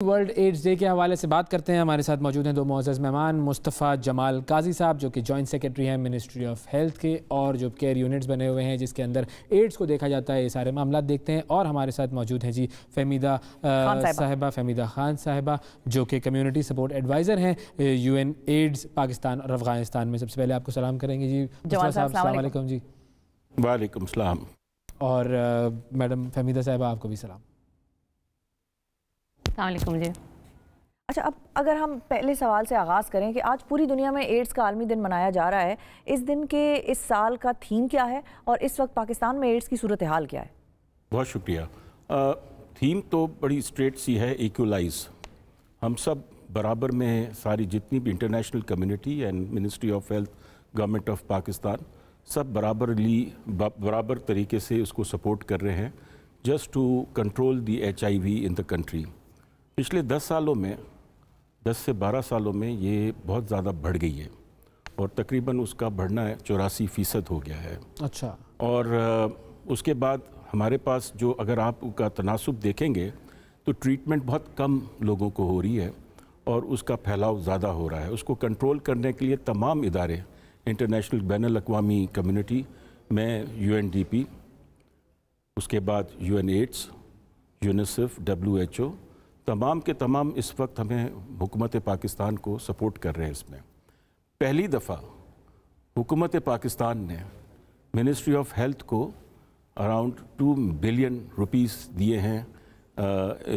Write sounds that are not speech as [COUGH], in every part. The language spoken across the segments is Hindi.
वर्ल्ड एड्स डे के हवाले से बात करते हैं। हमारे साथ मौजूद हैं दो मोज़ मेहमान मुस्तफ़ा जमाल काजी साहब जो कि जॉइंट सेक्रेटरी हैं मिनिस्ट्री ऑफ़ हेल्थ के और जो केयर यूनिट्स बने हुए हैं जिसके अंदर एड्स को देखा जाता है ये सारे मामला देखते हैं। और हमारे साथ मौजूद हैं जी फहमीदा साहिबा। फहमीदा खान साहिबा जो कि कम्यूनिटी सपोर्ट एडवाइज़र हैं यू एन एड्स पाकिस्तान और अफ़गानिस्तान में। सबसे पहले आपको सलाम करेंगे जी। साहब जी। वालेकुम सलाम। और मैडम फहमीदा साहिबा आपको भी सलाम। जी। अच्छा अब अगर हम पहले सवाल से आगाज़ करें कि आज पूरी दुनिया में एड्स का आलमी दिन मनाया जा रहा है इस दिन के इस साल का थीम क्या है और इस वक्त पाकिस्तान में एड्स की सूरत हाल क्या है? बहुत शुक्रिया। आ, थीम तो बड़ी स्ट्रेट सी है इक्वलाइज हम सब बराबर में सारी जितनी भी international community and ministry of health government of Pakistan सब बराबरली बराबर तरीके से उसको सपोर्ट कर रहे हैं just to control the H I V in the country पिछले दस सालों में दस से बारह सालों में ये बहुत ज़्यादा बढ़ गई है और तकरीबन उसका बढ़ना चौरासी फ़ीसद हो गया है। अच्छा। और उसके बाद हमारे पास जो अगर आप उसका तनासब देखेंगे तो ट्रीटमेंट बहुत कम लोगों को हो रही है और उसका फैलाव ज़्यादा हो रहा है। उसको कंट्रोल करने के लिए तमाम इदारे इंटरनेशनल बैन अवी कम्यूनिटी में यू एन डी पी उसके बाद U N AIDS UNICEF W H O तमाम के तमाम इस वक्त हमें हुकूमत पाकिस्तान को सपोर्ट कर रहे हैं इसमें। पहली दफ़ा हुकूमत पाकिस्तान ने मिनिस्ट्री ऑफ़ हेल्थ को अराउंड टू बिलियन रुपीस दिए हैं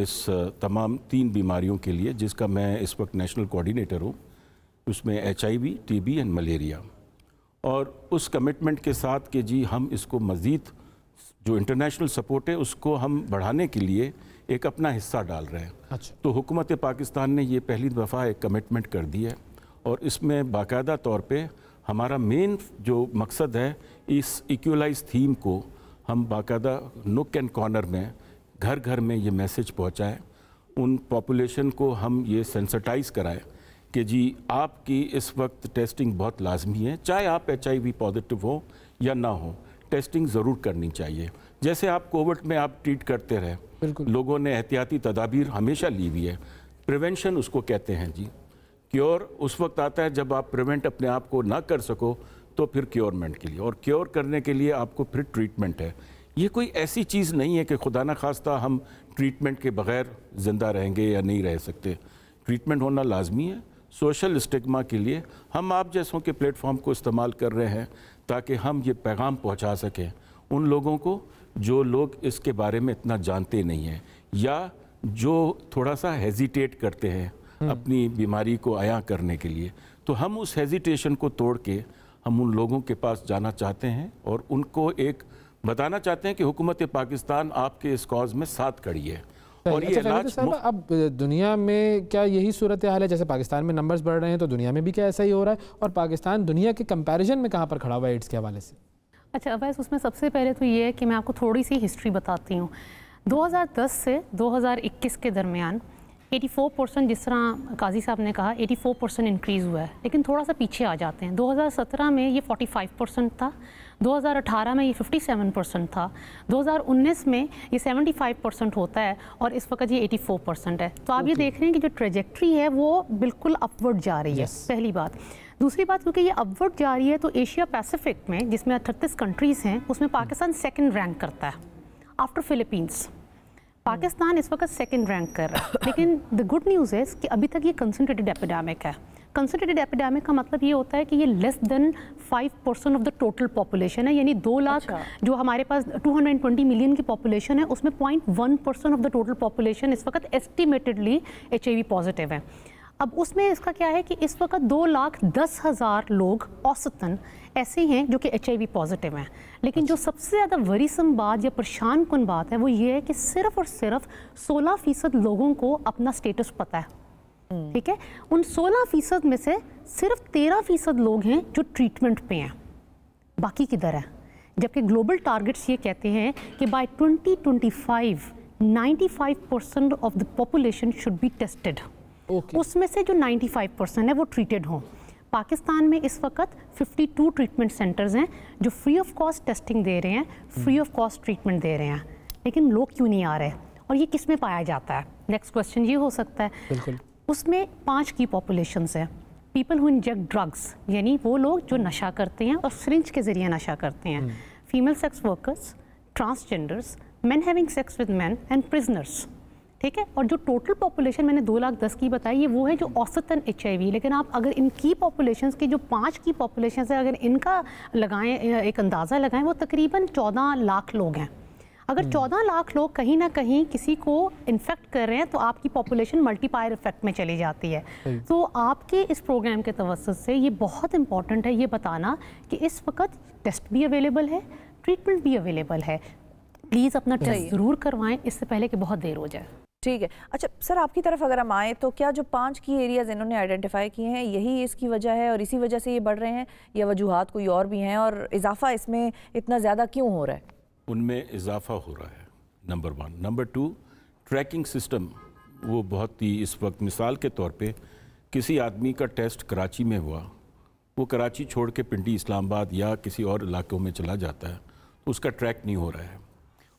इस तमाम तीन बीमारियों के लिए, जिसका मैं इस वक्त नेशनल कोऑर्डिनेटर हूँ। उसमें H I V T B and malaria. और उस कमिटमेंट के साथ कि जी, हम इसको मज़ीद जो इंटरनेशनल सपोर्ट है, उसको हम बढ़ाने के लिए एक अपना हिस्सा डाल रहे हैं। अच्छा। तो हुकूमत पाकिस्तान ने ये पहली दफ़ा एक कमिटमेंट कर दी है और इसमें बाकायदा तौर पे हमारा मेन जो मकसद है इस इक्वलाइज थीम को हम बाकायदा नुक एंड कॉर्नर में घर घर में ये मैसेज पहुँचाएँ। उन पॉपुलेशन को हम ये सेंसटाइज कराएँ कि जी आपकी इस वक्त टेस्टिंग बहुत लाजमी है चाहे आप एच पॉजिटिव हो या ना हो। टेस्टिंग ज़रूर करनी चाहिए। जैसे आप कोविड में आप ट्रीट करते रहे लोगों ने एहतियाती तदाबीर हमेशा ली हुई है। प्रिवेंशन उसको कहते हैं जी। क्योर उस वक्त आता है जब आप प्रिवेंट अपने आप को ना कर सको तो फिर क्योरमेंट के लिए। और क्योर करने के लिए आपको फिर ट्रीटमेंट है। ये कोई ऐसी चीज़ नहीं है कि खुदा न खास्ता हम ट्रीटमेंट के बगैर ज़िंदा रहेंगे या नहीं रह सकते। ट्रीटमेंट होना लाजमी है। सोशल स्टिग्मा के लिए हम आप जैसों के प्लेटफॉर्म को इस्तेमाल कर रहे हैं। ताकि हम ये पैगाम पहुँचा सकें उन लोगों को जो लोग इसके बारे में इतना जानते नहीं हैं या जो थोड़ा सा हेजिटेट करते हैं हम्म। अपनी बीमारी को आया करने के लिए तो हम उस हेजिटेशन को तोड़ के हम उन लोगों के पास जाना चाहते हैं और उनको एक बताना चाहते हैं कि हुकूमत पाकिस्तान आपके इस कॉज में साथ खड़ी है [LAUGHS] और ये अच्छा, अब दुनिया में क्या यही सूरत हाल है? जैसे पाकिस्तान में नंबर्स बढ़ रहे हैं तो दुनिया में भी क्या ऐसा ही हो रहा है? और पाकिस्तान दुनिया के कंपैरिजन में कहाँ पर खड़ा हुआ है एड्स के हवाले से? अच्छा अवैस उसमें सबसे पहले तो ये है कि मैं आपको थोड़ी सी हिस्ट्री बताती हूँ। 2010 से 2021 के दरमियान 84 परसेंट जिस तरह काजी साहब ने कहा 84 परसेंट इंक्रीज़ हुआ है। लेकिन थोड़ा सा पीछे आ जाते हैं। 2017 में ये 45 परसेंट था। 2018 में ये 57 परसेंट था। 2019 में ये 75 परसेंट होता है और इस वक्त ये 84 परसेंट है। तो आप okay. ये देख रहे हैं कि जो ट्रेजेक्ट्री है वो बिल्कुल अपवर्ड जा रही yes. है पहली बात। दूसरी बात क्योंकि ये अपवर्ड जा रही है तो एशिया पैसिफिक में जिसमें अठतीस कंट्रीज़ हैं उसमें पाकिस्तान सेकेंड रैंक करता है। आफ्टर फिलीपींस पाकिस्तान इस वक्त सेकेंड रैंक कर रहा है। लेकिन द गुड न्यूज़ है कि अभी तक ये कंसनट्रेटेड एपिडेमिक है। कंसनट्रेटेड एपिडेमिक का मतलब ये होता है कि ये less than five percent of the total population है। यानी दो लाख अच्छा। जो हमारे पास 220 मिलियन की पॉपुलेशन है उसमें point one percent of the total population इस वक्त एस्टिमेटेडली एच पॉजिटिव है। अब उसमें इसका क्या है कि इस वक्त दो लाख दस हज़ार लोग औसतन ऐसे हैं जो कि एचआईवी पॉजिटिव हैं। लेकिन जो सबसे ज़्यादा वरीसम बात या परेशान कन बात है वो ये है कि सिर्फ़ और सिर्फ़ 16 फ़ीसद लोगों को अपना स्टेटस पता है। हम्म। ठीक है? उन 16 फ़ीसद में से सिर्फ़ 13 फ़ीसद लोग हैं जो ट्रीटमेंट पे हैं। बाकी किधर है? जबकि ग्लोबल टारगेट्स ये कहते हैं कि by 2025 95 percent of the population should be tested okay. उसमें से जो 95 परसेंट है वो ट्रीटेड हों। पाकिस्तान में इस वक्त 52 ट्रीटमेंट सेंटर्स हैं जो फ्री ऑफ़ कॉस्ट टेस्टिंग दे रहे हैं फ्री ऑफ़ कॉस्ट ट्रीटमेंट दे रहे हैं। लेकिन लोग क्यों नहीं आ रहे? और ये किसमें पाया जाता है? नेक्स्ट क्वेश्चन ये हो सकता है। बिल्कुल। उसमें पाँच की पॉपुलेशंस है। पीपल हु इंजेक्ट ड्रग्स यानी वो लोग जो नशा करते हैं और सिरिंज के ज़रिए नशा करते हैं। Female sex workers transgenders man having sex with man and prisoners ठीक है? और जो टोटल पॉपुलेशन मैंने दो लाख दस की बताई ये वो है जो औसतन एच आई वी लेकिन आप अगर इनकी पॉपुलेशन की जो पाँच की पॉपुलेशन है अगर इनका लगाएँ एक अंदाज़ा लगाएँ वो तकरीबन चौदह लाख लोग हैं। अगर 14 लाख लोग कहीं ना कहीं किसी को इन्फेक्ट कर रहे हैं तो आपकी पॉपुलेशन मल्टीपायर इफ़ेक्ट में चली जाती है। तो आपके इस प्रोग्राम के तवसत से ये बहुत इंपॉर्टेंट है ये बताना कि इस वक्त टेस्ट भी अवेलेबल है ट्रीटमेंट भी अवेलेबल है। प्लीज़ अपना टेस्ट ज़रूर करवाएँ इससे पहले कि बहुत देर हो जाए। ठीक है। अच्छा सर, आपकी तरफ़ अगर हम आए तो क्या जो पाँच की एरियाज़ इन्होंने आइडेंटिफाई किए हैं, यही इसकी वजह है और इसी वजह से ये बढ़ रहे हैं या वजूहत कोई और भी हैं और इजाफा इसमें इतना ज़्यादा क्यों हो रहा है? उनमें इजाफा हो रहा है number one number two tracking system वो बहुत ही इस वक्त मिसाल के तौर पे किसी आदमी का टेस्ट कराची में हुआ, वो कराची छोड़ के पिंडी इस्लामाबाद या किसी और इलाकों में चला जाता है, उसका ट्रैक नहीं हो रहा है।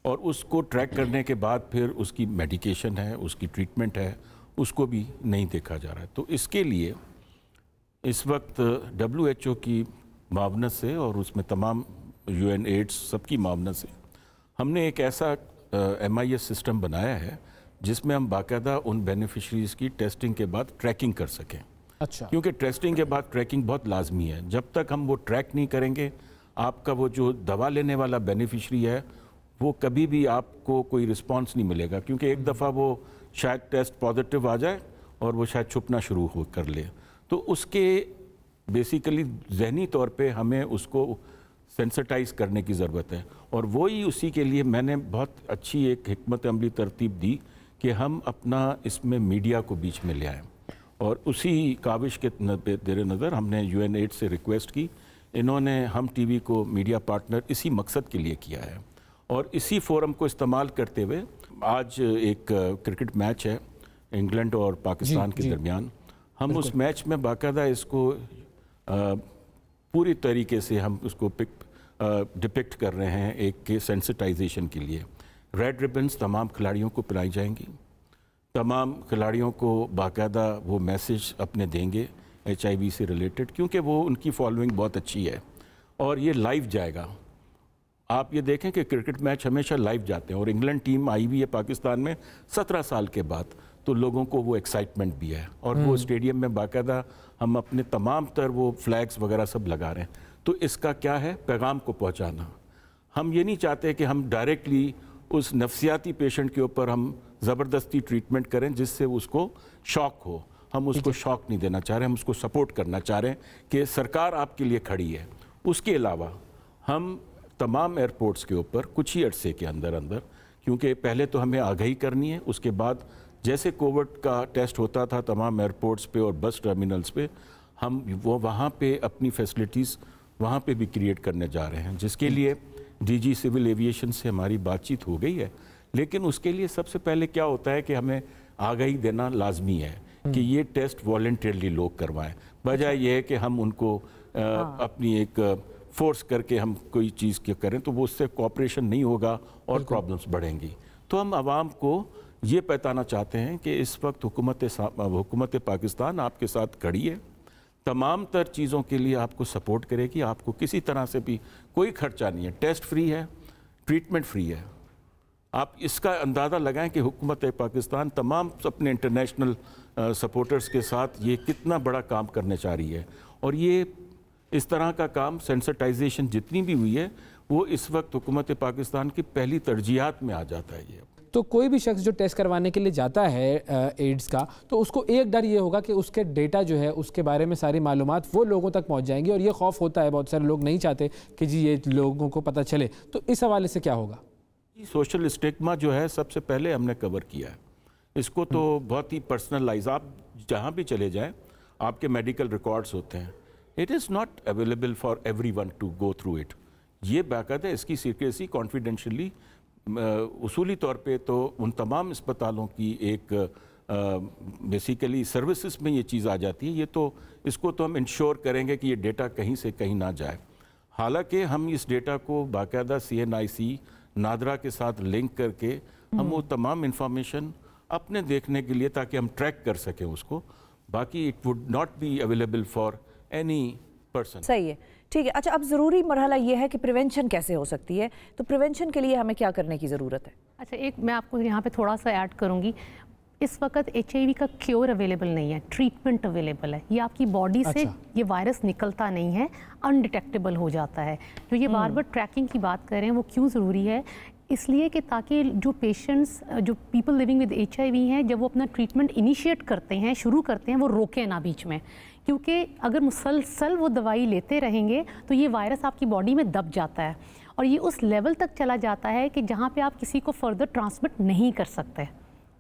और उसको ट्रैक करने के बाद फिर उसकी मेडिकेशन है उसकी ट्रीटमेंट है उसको भी नहीं देखा जा रहा है। तो इसके लिए इस वक्त डब्ल्यू की मावनत से और उसमें तमाम यू एन एड्स सबकी मावनत से हमने एक ऐसा एम आई एस सिस्टम बनाया है जिसमें हम बाकायदा उन बेनिफिशरीज़ की टेस्टिंग के बाद ट्रैकिंग कर सकें। अच्छा। क्योंकि टेस्टिंग के बाद ट्रैकिंग बहुत लाजमी है। जब तक हम वो ट्रैक नहीं करेंगे आपका वो जो दवा लेने वाला बेनिफिशरी है वो कभी भी आपको कोई रिस्पांस नहीं मिलेगा, क्योंकि एक दफ़ा वो शायद टेस्ट पॉजिटिव आ जाए और वो शायद छुपना शुरू हो, कर ले। तो उसके बेसिकली जहनी तौर पे हमें उसको सेंसिटाइज करने की ज़रूरत है। और वही उसी के लिए मैंने बहुत अच्छी एक हमत अमली तरतीब दी कि हम अपना इसमें मीडिया को बीच में ले आएँ। और उसी काविश के देर नज़र हमने यू एन एड से रिक्वेस्ट की। इन्होंने हम टीवी को मीडिया पार्टनर इसी मकसद के लिए किया है। और इसी फोरम को इस्तेमाल करते हुए आज एक क्रिकेट मैच है इंग्लैंड और पाकिस्तान के दरमियान। हम उस मैच में बाकायदा इसको पूरी तरीके से हम उसको पिक डिपिक्ट कर रहे हैं एक के सेंसिटाइजेशन के लिए। रेड रिबन्स तमाम खिलाड़ियों को पिलाई जाएँगी। तमाम खिलाड़ियों को बाकायदा वो मैसेज अपने देंगे एचआईवी से रिलेटेड क्योंकि वो उनकी फॉलोइंग बहुत अच्छी है। और ये लाइव जाएगा। आप ये देखें कि क्रिकेट मैच हमेशा लाइव जाते हैं और इंग्लैंड टीम आई हुई है पाकिस्तान में सत्रह साल के बाद तो लोगों को वो एक्साइटमेंट भी है और वो स्टेडियम हम्म। में बाकायदा हम अपने तमाम तर वो फ्लैग्स वगैरह सब लगा रहे हैं। तो इसका क्या है? पैगाम को पहुंचाना। हम ये नहीं चाहते कि हम डायरेक्टली उस नफसियाती पेशेंट के ऊपर हम ज़बरदस्ती ट्रीटमेंट करें जिससे उसको शौक हो। हम उसको शौक नहीं देना चाह रहे हम उसको सपोर्ट करना चाह रहे हैं कि सरकार आपके लिए खड़ी है। उसके अलावा हम तमाम एयरपोर्ट्स के ऊपर कुछ ही अरसे के अंदर अंदर क्योंकि पहले तो हमें आगाही करनी है उसके बाद जैसे कोविड का टेस्ट होता था तमाम एयरपोर्ट्स पे और बस टर्मिनल्स पे हम वो वहाँ पे अपनी फैसिलिटीज़ वहाँ पे भी क्रिएट करने जा रहे हैं जिसके लिए डीजी सिविल एविएशन से हमारी बातचीत हो गई है लेकिन उसके लिए सबसे पहले क्या होता है कि हमें आगाही देना लाजमी है कि ये टेस्ट वॉल्टियरली लोग करवाएँ बजाय ये है कि हम उनको आ, हाँ। अपनी एक फोर्स करके हम कोई चीज़ क्या करें तो वो उससे कॉपरेशन नहीं होगा और प्रॉब्लम्स बढ़ेंगी। तो हम आवाम को ये बताना चाहते हैं कि इस वक्त हुकूमत हुकूमत पाकिस्तान आपके साथ खड़ी है। तमाम तर चीज़ों के लिए आपको सपोर्ट करेगी। आपको किसी तरह से भी कोई खर्चा नहीं है। टेस्ट फ्री है ट्रीटमेंट फ्री है। आप इसका अंदाज़ा लगाएँ कि हुकूमत पाकिस्तान तमाम अपने इंटरनेशनल सपोर्टर्स के साथ ये कितना बड़ा काम करने चाह रही है। और ये इस तरह का काम सेंसटाइजेशन जितनी भी हुई है वो इस वक्त हुकूमत पाकिस्तान की पहली तरजीहत में आ जाता है ये। तो कोई भी शख्स जो टेस्ट करवाने के लिए जाता है एड्स का तो उसको एक डर ये होगा कि उसके डेटा जो है उसके बारे में सारी मालूम वो लोगों तक पहुँच जाएँगी और ये खौफ होता है बहुत सारे लोग नहीं चाहते कि जी ये लोगों को पता चले। तो इस हवाले से क्या होगा? सोशल स्टिग्मा जो है सबसे पहले हमने कवर किया है। इसको तो बहुत ही पर्सनलाइज आप जहाँ भी चले जाएँ आपके मेडिकल रिकॉर्ड्स होते हैं। It is not available for everyone to go through it ये बाकायदा इसकी सीक्रेसी कॉन्फिडेंशली उसूली तौर पे तो उन तमाम अस्पतालों की एक बेसिकली सर्विसेज़ में ये चीज़ आ जाती है। ये तो इसको तो हम इंश्योर करेंगे कि ये डेटा कहीं से कहीं ना जाए। हालाँकि हम इस डेटा को बाकायदा सी एन आई सी नादरा के साथ लिंक करके हम वो तमाम इंफॉर्मेशन अपने देखने के लिए ताकि हम ट्रैक कर सकें उसको। बाकी it would not be available for any person सही है। ठीक है। अच्छा अब ज़रूरी मरहला ये है कि प्रिवेंशन कैसे हो सकती है? तो प्रिवेंशन के लिए हमें क्या करने की ज़रूरत है? अच्छा एक मैं आपको यहाँ पे थोड़ा सा ऐड करूँगी। इस वक्त एच का क्योर अवेलेबल नहीं है ट्रीटमेंट अवेलेबल है। ये आपकी बॉडी से अच्छा। ये वायरस निकलता नहीं है अनडिटेक्टेबल हो जाता है। जो ये बार बार ट्रैकिंग की बात कर रहे हैं वो क्यों ज़रूरी है? इसलिए कि ताकि जो पेशेंट्स जो पीपल लिविंग विद एच हैं जब वो अपना ट्रीटमेंट इनिशिएट करते हैं शुरू करते हैं वो रोके ना बीच में। क्योंकि अगर मुसलसल वो दवाई लेते रहेंगे तो ये वायरस आपकी बॉडी में दब जाता है। और ये उस लेवल तक चला जाता है कि जहाँ पे आप किसी को फर्दर ट्रांसमिट नहीं कर सकते।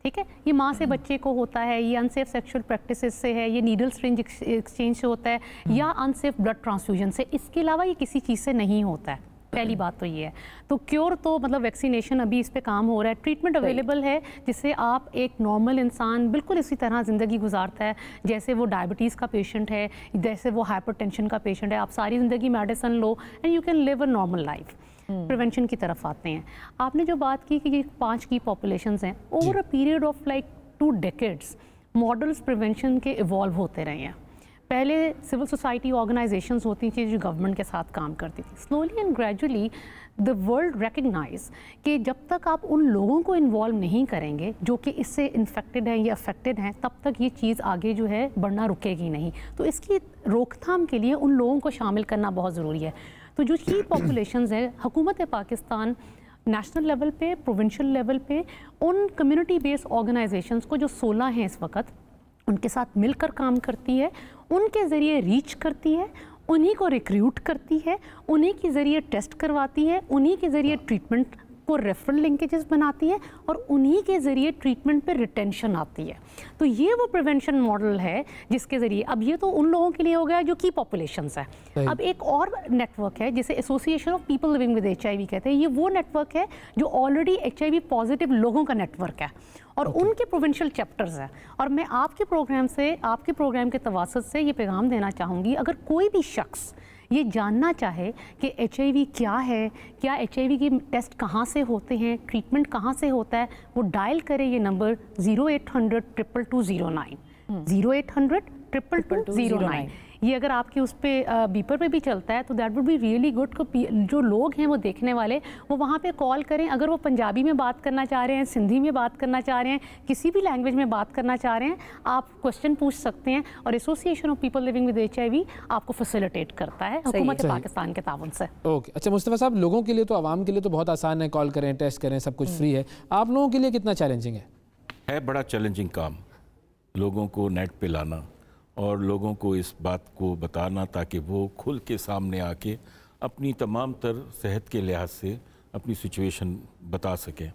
ठीक है? ये माँ से बच्चे को होता है ये अनसेफ सेक्सुअल प्रैक्टिस से है ये नीडल स्ट्रेंज एक्सचेंज से होता है या अनसेफ ब्लड ट्रांसफ्यूजन से इसके अलावा ये किसी चीज़ से नहीं होता है। पहली बात तो ये है। तो क्योर तो मतलब वैक्सीनेशन अभी इस पर काम हो रहा है। ट्रीटमेंट अवेलेबल है जिससे आप एक नॉर्मल इंसान बिल्कुल इसी तरह ज़िंदगी गुजारता है जैसे वो डायबिटीज़ का पेशेंट है जैसे वो हाइपरटेंशन का पेशेंट है। आप सारी ज़िंदगी medicine low and you can live a normal life prevention की तरफ़ आते हैं। आपने जो बात की कि ये पाँच की पॉपुलेशन हैं over a period of like two decades models prevention के इवॉल्व होते रहे हैं। पहले सिविल सोसाइटी ऑर्गेनाइजेशंस होती थी जो गवर्नमेंट के साथ काम करती थी। Slowly and gradually the world recognise कि जब तक आप उन लोगों को इन्वॉल्व नहीं करेंगे, जो कि इससे इन्फेक्टेड हैं या अफेक्टेड हैं, तब तक ये चीज़ आगे जो है बढ़ना रुकेगी नहीं। तो इसकी रोकथाम के लिए उन लोगों को शामिल करना बहुत ज़रूरी है। तो जो की पॉपुलेशन है, हुकूमत पाकिस्तान नेशनल लेवल पे प्रोविंशियल लेवल पे, उन कम्युनिटी बेस्ड ऑर्गेनाइजेशंस को जो 16 हैं इस वक्त, उनके साथ मिलकर काम करती है उनके ज़रिए रीच करती है, उन्हीं को रिक्रूट करती है, उन्हीं के ज़रिए टेस्ट करवाती है, उन्हीं के ज़रिए ट्रीटमेंट को रेफरल लिंकेजेस बनाती है और उन्हीं के ज़रिए ट्रीटमेंट पे रिटेंशन आती है। तो ये वो प्रिवेंशन मॉडल है जिसके ज़रिए अब ये तो उन लोगों के लिए हो गया जो की पॉपुलेशन है। अब एक और नेटवर्क है जिसे association of people living with H कहते हैं। ये वो नेटवर्क है जो ऑलरेडी एचआईवी पॉजिटिव लोगों का नेटवर्क है और okay. उनके प्रोविंशियल चैप्टर्स हैं। और मैं आपके प्रोग्राम से आपके प्रोग्राम के तवासत से ये पैगाम देना चाहूँगी। अगर कोई भी शख्स ये जानना चाहे कि एचआईवी क्या है क्या एच के टेस्ट कहाँ से होते हैं ट्रीटमेंट कहाँ से होता है वो डायल करे ये number zero eight hundred triple two zero nine zero eight hundred triple two zero nine ये अगर आपके उस पर बीपर पे भी चलता है तो that would be really good जो लोग हैं वो देखने वाले वो वहाँ पे कॉल करें। अगर वो पंजाबी में बात करना चाह रहे हैं सिंधी में बात करना चाह रहे हैं किसी भी लैंग्वेज में बात करना चाह रहे हैं आप क्वेश्चन पूछ सकते हैं और association of people living with H आपको फैसिलिटेट करता है हुकूमत पाकिस्तान के ताउन से। ओके अच्छा मुस्तफ़ा साहब लोगों के लिए तो आवाम के लिए तो बहुत आसान है कॉल करें टेस्ट करें सब कुछ फ्री है। आप लोगों के लिए कितना चैलेंजिंग है? है बड़ा चैलेंजिंग काम लोगों को नेट पे लाना। और लोगों को इस बात को बताना ताकि वो खुल के सामने आके अपनी तमाम तर सेहत के लिहाज से अपनी सिचुएशन बता सकें।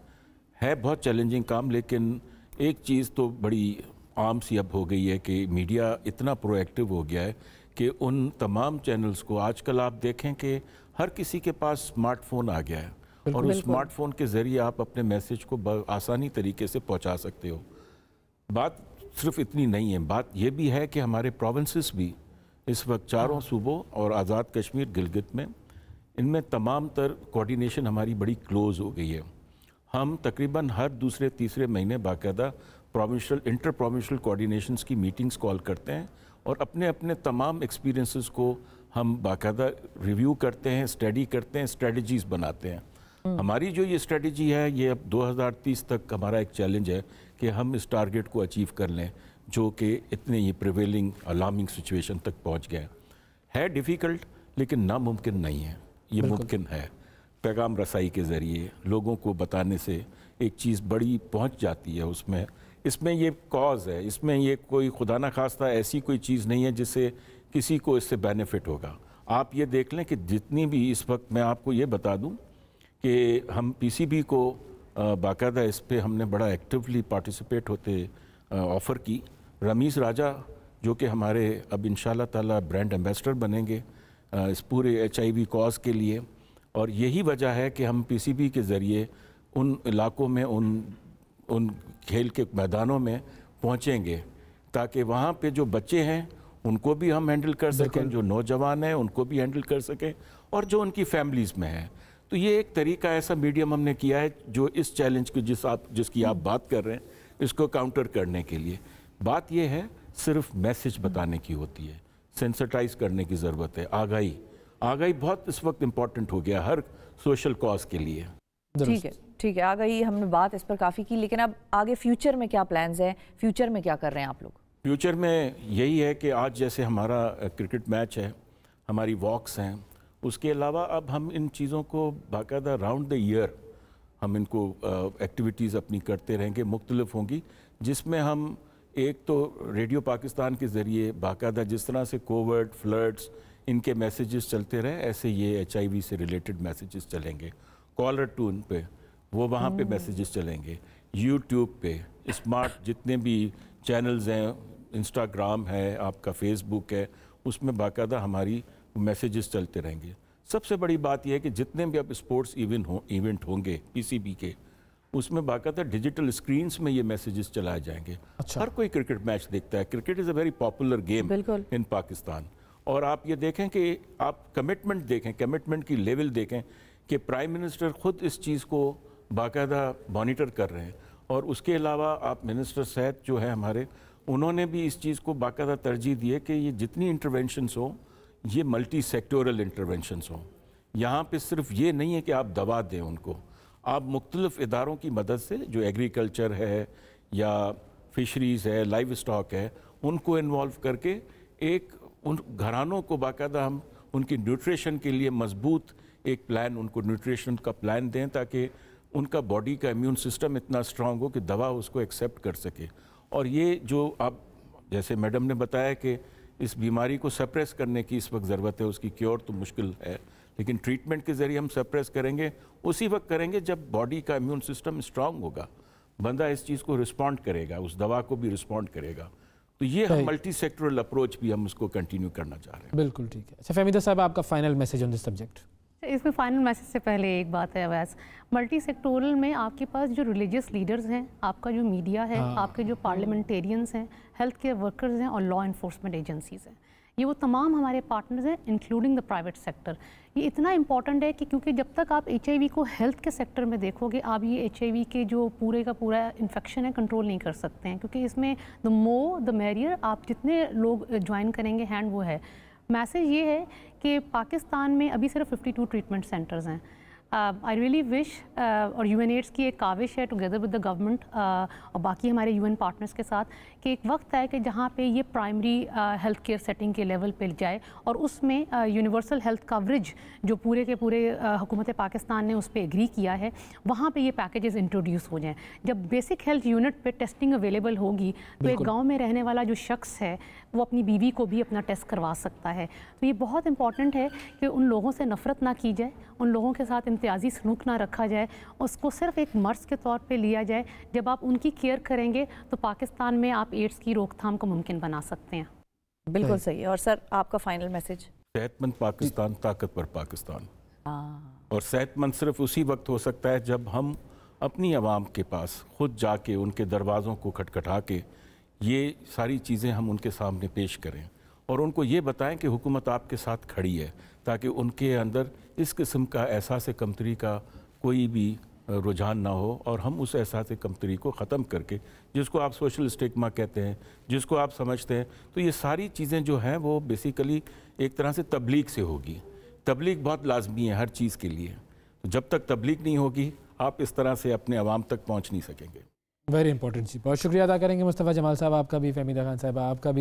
है बहुत चैलेंजिंग काम लेकिन एक चीज़ तो बड़ी आम सी अब हो गई है कि मीडिया इतना प्रोएक्टिव हो गया है कि उन तमाम चैनल्स को आजकल आप देखें कि हर किसी के पास स्मार्टफ़ोन आ गया है। और उस स्मार्टफ़ोन के ज़रिए आप अपने मैसेज को आसानी तरीके से पहुँचा सकते हो। बात सिर्फ़ इतनी नहीं है। बात यह भी है कि हमारे प्रोविंसेस भी इस वक्त चारों सूबों और आज़ाद कश्मीर, गिलगित में, इनमें तमाम तर कोऑर्डिनेशन हमारी बड़ी क्लोज हो गई है। हम तकरीबन हर दूसरे, तीसरे महीने बाकायदा प्रोविंशियल इंटर प्रोविंशियल कोऑर्डिनेशंस की मीटिंग्स कॉल करते हैं और अपने अपने तमाम एक्सपीरियंसेस को हम बाकायदा रिव्यू करते हैं स्टडी करते हैं स्ट्रेटजीज बनाते हैं। हमारी जो ये स्ट्रेटजी है ये अब 2030 तक हमारा एक चैलेंज है कि हम इस टारगेट को अचीव कर लें जो कि इतने ये प्रिवेलिंग अलार्मिंग सिचुएशन तक पहुँच गए है। डिफ़िकल्ट लेकिन नामुमकिन नहीं है। ये मुमकिन है। पैगाम रसाई के ज़रिए लोगों को बताने से एक चीज़ बड़ी पहुँच जाती है उसमें। इसमें ये कॉज है। इसमें ये कोई खुदा न खास्ता ऐसी कोई चीज़ नहीं है जिससे किसी को इससे बेनिफिट होगा। आप ये देख लें कि जितनी भी इस वक्त मैं आपको ये बता दूँ कि हम पीसीबी को बाकायदा इस पे हमने बड़ा एक्टिवली पार्टिसिपेट होते ऑफ़र की। रमीज़ राजा जो कि हमारे अब इन ताला ब्रांड एम्बेसडर बनेंगे इस पूरे एच आई वी कॉज के लिए। और यही वजह है कि हम पीसीबी के ज़रिए उन इलाकों में उन उन खेल के मैदानों में पहुँचेंगे ताकि वहाँ पे जो बच्चे हैं उनको भी हम हैंडल कर सकें जो नौजवान हैं उनको भी हैंडल कर सकें और जो उनकी फैमिलीज़ में हैं। तो ये एक तरीका ऐसा मीडियम हमने किया है जो इस चैलेंज की जिस आप जिसकी आप बात कर रहे हैं इसको काउंटर करने के लिए। बात यह है सिर्फ़ मैसेज बताने की होती है। सेंसिटाइज करने की ज़रूरत है। आगाही। आगाही बहुत इस वक्त इंपॉर्टेंट हो गया हर सोशल कॉज के लिए। ठीक है ठीक है। आगाही हमने बात इस पर काफ़ी की लेकिन अब आगे फ्यूचर में क्या प्लान्स हैं? फ्यूचर में क्या कर रहे हैं आप लोग? फ्यूचर में यही है कि आज जैसे हमारा क्रिकेट मैच है हमारी वॉक्स हैं उसके अलावा अब हम इन चीज़ों को बाकायदा राउंड द ईयर हम इनको एक्टिविटीज़ अपनी करते रहेंगे मुख्तलिफ़ होंगी जिसमें हम एक तो रेडियो पाकिस्तान के ज़रिए बाकायदा जिस तरह से कोविड फ्लड्स इनके मैसेजेस चलते रहे ऐसे ये एच से रिलेटेड मैसेजेस चलेंगे कॉलर टून पे वो वहाँ पे मैसेजेस हम्म। चलेंगे यूट्यूब पे स्मार्ट जितने भी चैनल्स हैं इंस्टाग्राम है आपका फेसबुक है उसमें बाकायदा हमारी मैसेजेस चलते रहेंगे। सबसे बड़ी बात यह है कि जितने भी अब स्पोर्ट्स इवेंट हो इवेंट होंगे पीसीबी के उसमें बाकायदा डिजिटल स्क्रीन्स में ये मैसेजेस चलाए जाएँगे। अच्छा। हर कोई क्रिकेट मैच देखता है। Cricket is a very popular game in Pakistan और आप ये देखें कि आप कमिटमेंट देखें कमिटमेंट की लेवल देखें कि प्राइम मिनिस्टर खुद इस चीज़ को बाकायदा मॉनिटर कर रहे हैं। और उसके अलावा आप मिनिस्टर सेहत जो है हमारे उन्होंने भी इस चीज़ को बाकायदा तरजीह दी है कि ये जितनी इंटरवेंशनस हो ये मल्टी सेक्टोरल इंटरवेंशंस हों। यहाँ पे सिर्फ़ ये नहीं है कि आप दवा दें उनको। आप मुख्तलिफ़ इदारों की मदद से जो एग्रीकल्चर है या फिशरीज़ है लाइव स्टॉक है, उनको इन्वॉल्व करके एक उन घरानों को बाकायदा हम उनकी न्यूट्रिशन के लिए मज़बूत एक प्लान उनको न्यूट्रिशन का प्लान दें ताकि उनका बॉडी का इम्यून सिस्टम इतना स्ट्रांग हो कि दवा उसको एक्सेप्ट कर सके। और ये जो आप, जैसे मैडम ने बताया कि इस बीमारी को सप्रेस करने की इस वक्त ज़रूरत है उसकी क्योर तो मुश्किल है। लेकिन ट्रीटमेंट के ज़रिए हम सप्रेस करेंगे उसी वक्त करेंगे जब बॉडी का इम्यून सिस्टम स्ट्रांग होगा। बंदा इस चीज़ को रिस्पॉन्ड करेगा उस दवा को भी रिस्पॉन्ड करेगा। तो ये हम मल्टी सेक्टरल अप्रोच भी हम उसको कंटिन्यू करना चाह रहे हैं। बिल्कुल ठीक है। अच्छा फहमीदा साहब आपका final message on this subject इसमें फाइनल मैसेज से पहले एक बात है अवैस मल्टी सेक्टोरल में आपके पास जो रिलीजियस लीडर्स हैं आपका जो मीडिया है हाँ। आपके जो पार्लियामेंटेरियंस हैं हेल्थ केयर वर्कर्स हैं और लॉ इन्फोर्समेंट एजेंसीज़ हैं। ये वो तमाम हमारे पार्टनर्स हैं इंक्लूडिंग द प्राइवेट सेक्टर ये इतना इंपॉर्टेंट है कि क्योंकि जब तक आप एचआईवी को हेल्थ के सेक्टर में देखोगे आप ये एचआईवी के जो पूरे का पूरा इन्फेक्शन है कंट्रोल नहीं कर सकते हैं। क्योंकि इसमें द मोर द मैरियर आप जितने लोग ज्वाइन करेंगे हैंड वो है। मैसेज ये है कि पाकिस्तान में अभी सिर्फ़ 52 ट्रीटमेंट सेंटर्स हैं। आई रियली विश और यू एन एड्स की एक काविश है टुगेदर विद द गवर्नमेंट और बाकी हमारे यू एन पार्टनर्स के साथ एक वक्त है कि जहाँ पे ये प्राइमरी हेल्थ केयर सेटिंग के लेवल पे जाए और उसमें यूनिवर्सल हेल्थ कवरेज जो पूरे के पूरे हुकूमत पाकिस्तान ने उस पर एग्री किया है वहाँ पे ये पैकेजेस इंट्रोड्यूस हो जाएँ। जब बेसिक हेल्थ यूनिट पे टेस्टिंग अवेलेबल होगी तो एक गाँव में रहने वाला जो शख्स है वो अपनी बीवी को भी अपना टेस्ट करवा सकता है। तो ये बहुत इंपॉर्टेंट है कि उन लोगों से नफ़रत ना की जाए उन लोगों के साथ इम्तियाजी सलूक ना रखा जाए उसको सिर्फ़ एक मर्ज के तौर पे लिया जाए जब आप उनकी केयर करेंगे तो पाकिस्तान में आप एड्स की रोकथाम को मुमकिन बना सकते हैं। बिल्कुल सही। है। और सर आपका फाइनल मैसेज सेहतमंद पाकिस्तान ताकतवर पाकिस्तान। और सेहतमंद सिर्फ़ उसी वक्त हो सकता है जब हम अपनी आवाम के पास खुद जाके उनके दरवाज़ों को खटखटा के ये सारी चीज़ें हम उनके सामने पेश करें। और उनको ये बताएँ कि हुकूमत आपके साथ खड़ी है ताकि उनके अंदर इस किस्म का एहसास कमतरी का कोई भी रुझान ना हो और हम उस एहसास कमतरी को ख़त्म करके, जिसको आप सोशल स्टिग्मा कहते हैं, जिसको आप समझते हैं तो ये सारी चीज़ें जो हैं वो बेसिकली एक तरह से तबलीग से होगी। तबलीग बहुत लाजमी है हर चीज़ के लिए। तो जब तक तबलीग नहीं होगी, आप इस तरह से अपने आवाम तक पहुँच नहीं सकेंगे। वेरी इंपॉर्टेंट चीज़ बहुत शुक्रिया अदा करेंगे मुस्तफ़ा जमाल साहब। आपका भी, फहमीदा खान साहब, आपका भी